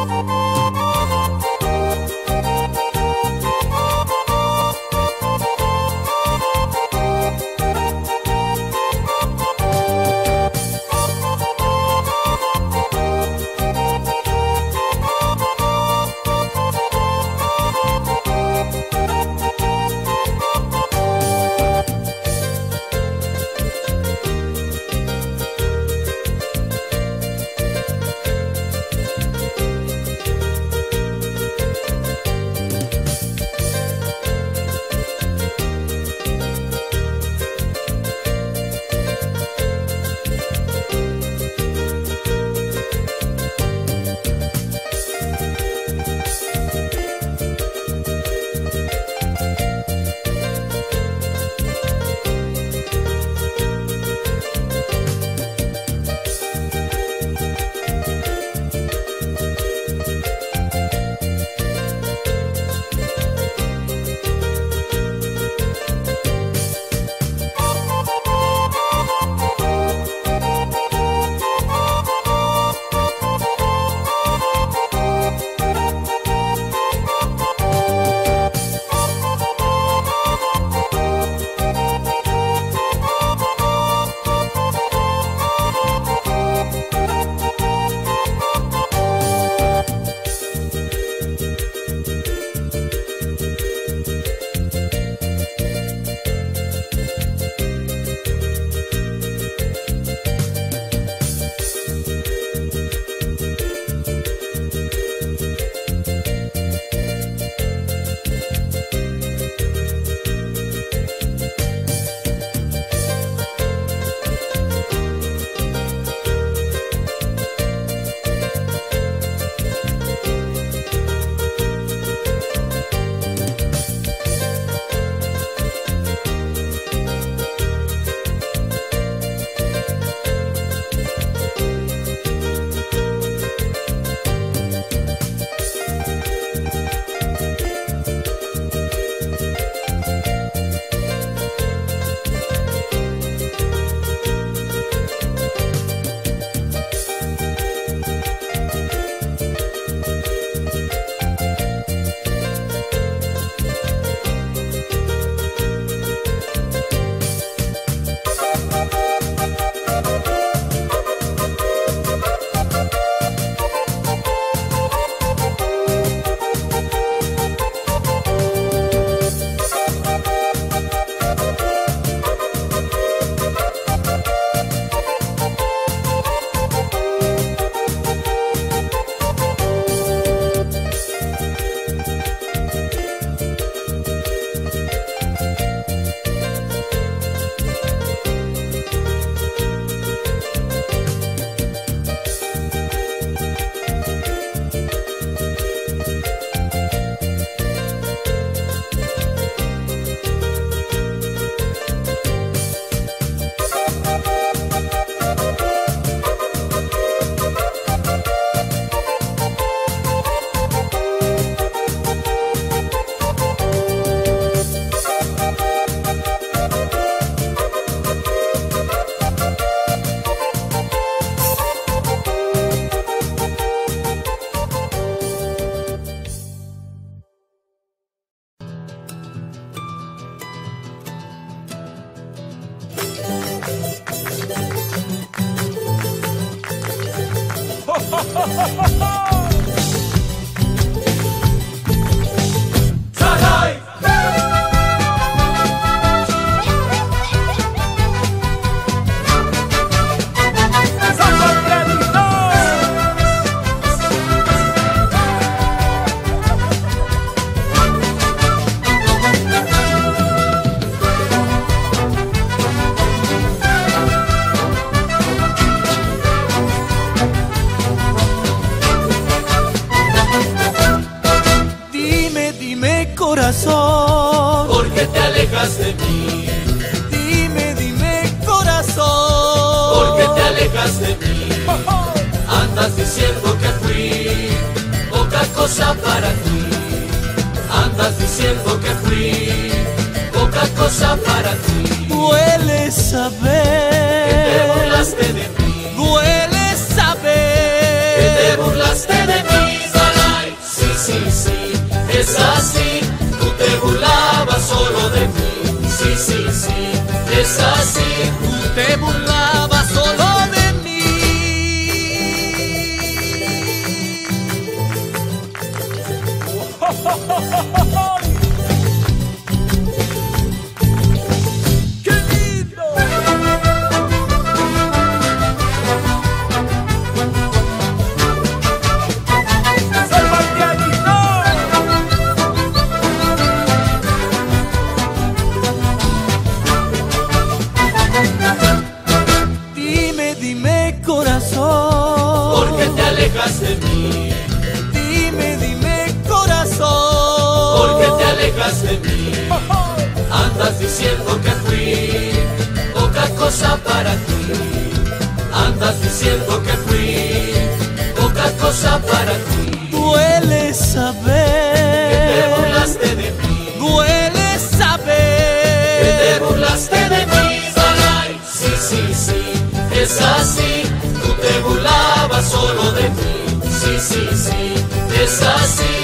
Dime, Ha ha ha ha ha! Corazón, ¿Por qué te alejas de mí? dime, dime corazón. ¿Por qué te alejas de mí? Andas diciendo que fui poca cosa para ti. Andas diciendo que fui poca cosa para ti. Te saber, Que te burlaste de mí. así. Te corazón. Porque te alejas de mí. Dime, dime corazón. Porque te alejas de mí. Andas diciendo que fui poca cosa para ti. Andas diciendo que fui poca cosa para ti. Duele saber que te burlaste de mí. Duele saber que te burlaste de mí. Sí, sí, sí. Es así. Burlabas solo de mí.